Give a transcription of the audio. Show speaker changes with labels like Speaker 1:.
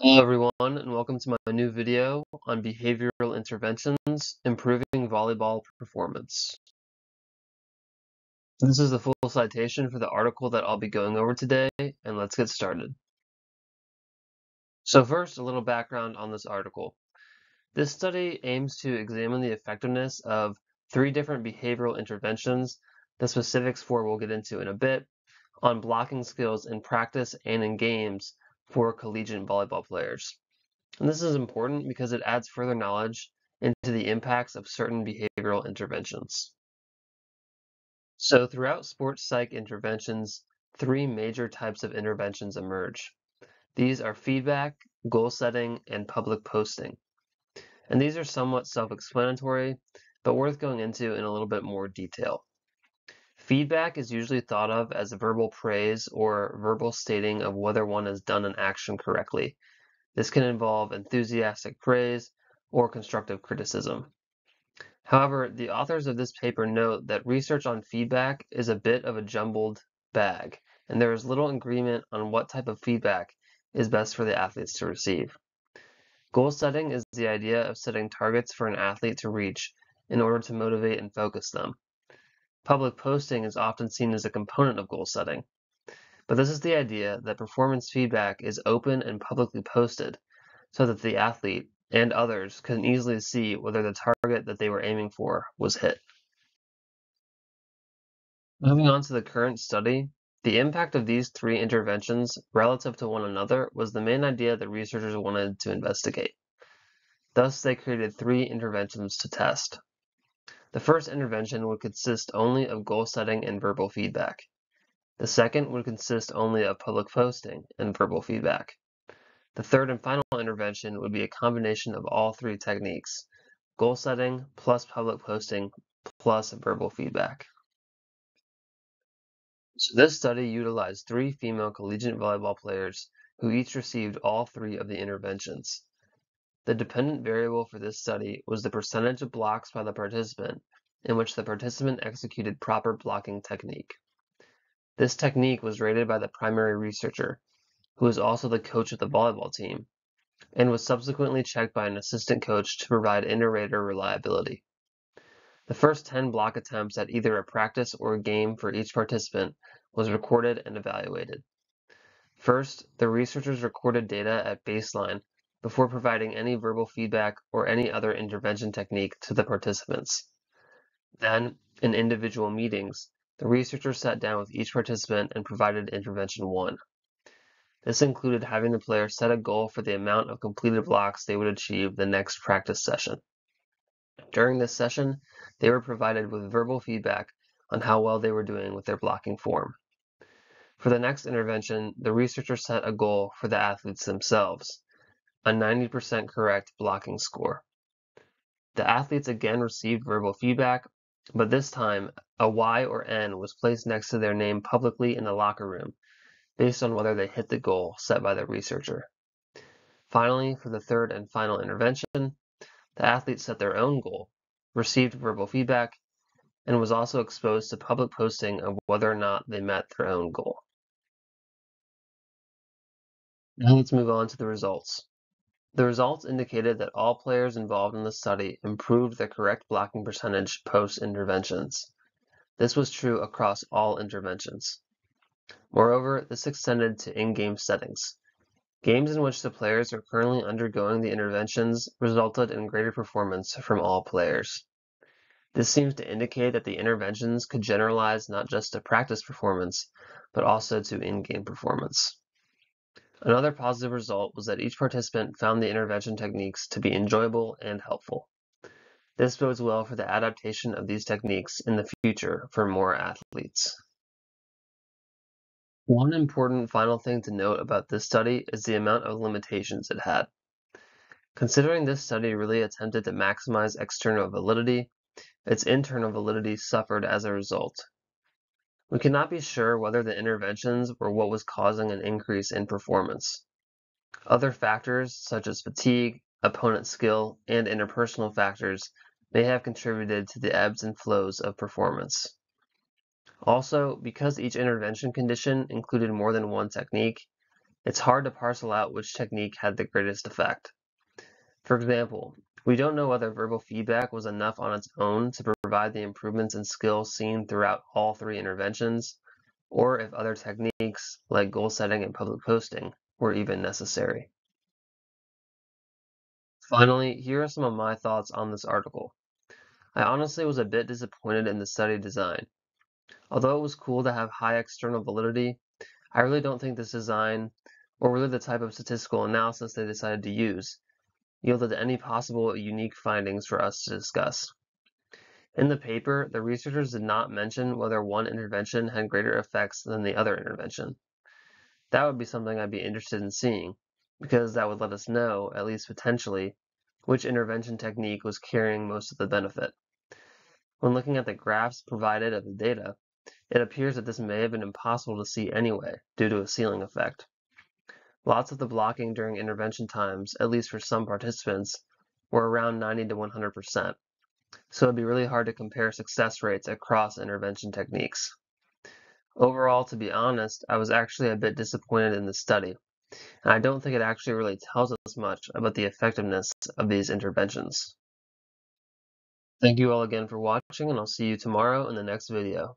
Speaker 1: Hello everyone and welcome to my new video on behavioral interventions improving volleyball performance. This is the full citation for the article that I'll be going over today and let's get started. So first, a little background on this article. This study aims to examine the effectiveness of three different behavioral interventions, the specifics for we'll get into in a bit, on blocking skills in practice and in games for collegiate volleyball players. And this is important because it adds further knowledge into the impacts of certain behavioral interventions. So throughout sports psych interventions, three major types of interventions emerge. These are feedback, goal setting, and public posting. And these are somewhat self-explanatory, but worth going into in a little bit more detail. Feedback is usually thought of as a verbal praise or verbal stating of whether one has done an action correctly. This can involve enthusiastic praise or constructive criticism. However, the authors of this paper note that research on feedback is a bit of a jumbled bag, and there is little agreement on what type of feedback is best for the athletes to receive. Goal setting is the idea of setting targets for an athlete to reach in order to motivate and focus them. Public posting is often seen as a component of goal setting. But this is the idea that performance feedback is open and publicly posted so that the athlete and others can easily see whether the target that they were aiming for was hit. Moving on to the current study, the impact of these three interventions relative to one another was the main idea that researchers wanted to investigate. Thus, they created three interventions to test. The first intervention would consist only of goal setting and verbal feedback. The second would consist only of public posting and verbal feedback. The third and final intervention would be a combination of all three techniques, goal setting plus public posting plus verbal feedback. So this study utilized three female collegiate volleyball players who each received all three of the interventions. The dependent variable for this study was the percentage of blocks by the participant in which the participant executed proper blocking technique. This technique was rated by the primary researcher, who was also the coach of the volleyball team, and was subsequently checked by an assistant coach to provide inter-rater reliability. The first 10 block attempts at either a practice or a game for each participant was recorded and evaluated. First, the researchers recorded data at baseline before providing any verbal feedback or any other intervention technique to the participants. Then, in individual meetings, the researchers sat down with each participant and provided intervention one. This included having the player set a goal for the amount of completed blocks they would achieve the next practice session. During this session, they were provided with verbal feedback on how well they were doing with their blocking form. For the next intervention, the researcher set a goal for the athletes themselves a 90% correct blocking score. The athletes again received verbal feedback, but this time a Y or N was placed next to their name publicly in the locker room, based on whether they hit the goal set by the researcher. Finally, for the third and final intervention, the athletes set their own goal, received verbal feedback, and was also exposed to public posting of whether or not they met their own goal. Now let's move on to the results. The results indicated that all players involved in the study improved their correct blocking percentage post-interventions. This was true across all interventions. Moreover, this extended to in-game settings. Games in which the players are currently undergoing the interventions resulted in greater performance from all players. This seems to indicate that the interventions could generalize not just to practice performance, but also to in-game performance. Another positive result was that each participant found the intervention techniques to be enjoyable and helpful. This bodes well for the adaptation of these techniques in the future for more athletes. One important final thing to note about this study is the amount of limitations it had. Considering this study really attempted to maximize external validity, its internal validity suffered as a result. We cannot be sure whether the interventions were what was causing an increase in performance. Other factors, such as fatigue, opponent skill, and interpersonal factors, may have contributed to the ebbs and flows of performance. Also, because each intervention condition included more than one technique, it's hard to parcel out which technique had the greatest effect. For example, we don't know whether verbal feedback was enough on its own to provide the improvements in skills seen throughout all three interventions, or if other techniques, like goal setting and public posting, were even necessary. Finally, here are some of my thoughts on this article. I honestly was a bit disappointed in the study design. Although it was cool to have high external validity, I really don't think this design, or really the type of statistical analysis they decided to use, yielded any possible unique findings for us to discuss. In the paper, the researchers did not mention whether one intervention had greater effects than the other intervention. That would be something I'd be interested in seeing, because that would let us know, at least potentially, which intervention technique was carrying most of the benefit. When looking at the graphs provided of the data, it appears that this may have been impossible to see anyway, due to a ceiling effect. Lots of the blocking during intervention times, at least for some participants, were around 90 to 100%, so it'd be really hard to compare success rates across intervention techniques. Overall, to be honest, I was actually a bit disappointed in the study, and I don't think it actually really tells us much about the effectiveness of these interventions. Thank you all again for watching, and I'll see you tomorrow in the next video.